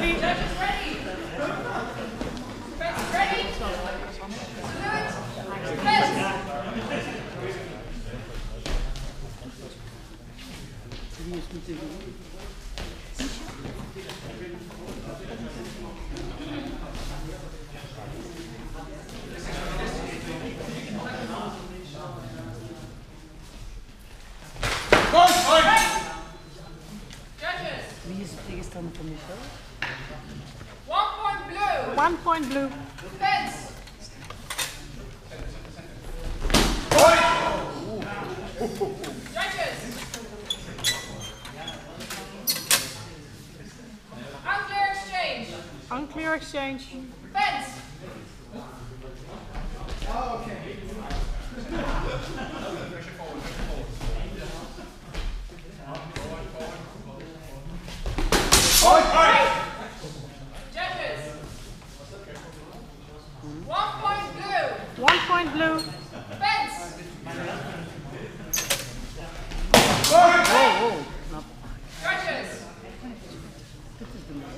ready. Judges ready. Fence ready. Salute. Fence. Judges. Wie is de tegenstander van Michel? One point blue. One point blue. Fence. Judges. Unclear exchange. Unclear exchange. Fence. Judges. Oh, One point point blue. Fence. Oh.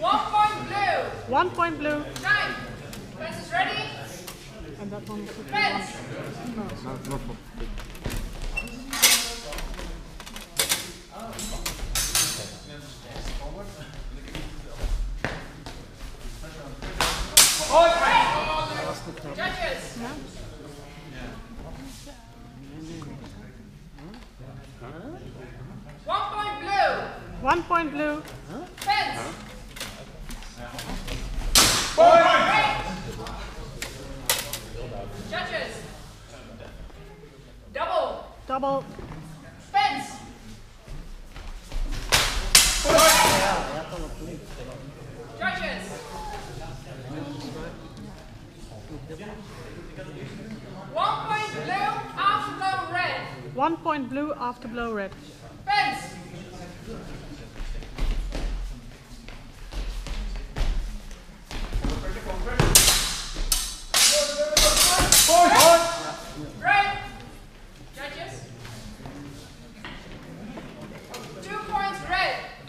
One point blue. One point blue. Time. Fence is ready. And that one is Fence. Judges. One point blue. One point blue. Fence. Judges. Double. Double. Fence. Judges. One point blue after blow red. One point blue after blow red. Fence.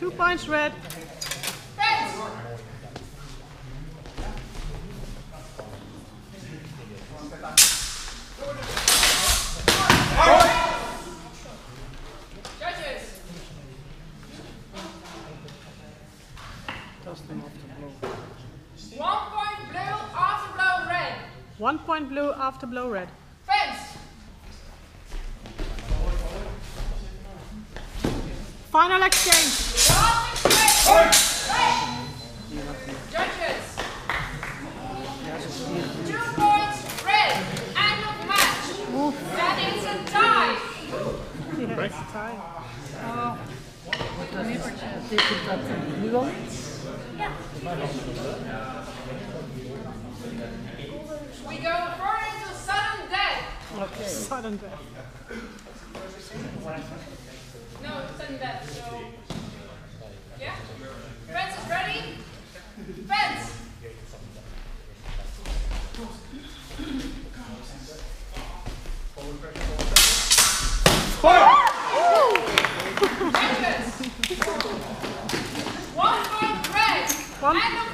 Two points red. Judges. One point blue after red. One point blue after blow red. Final exchange. Last Judges. Two points red. End of match. That is a tie. Yeah, it's time. Betekent dat nu? We go further to sudden Oké. Sudden death. No, sudden death. So, yeah. Fence is ready. Fence. Judges. One point red. One- End of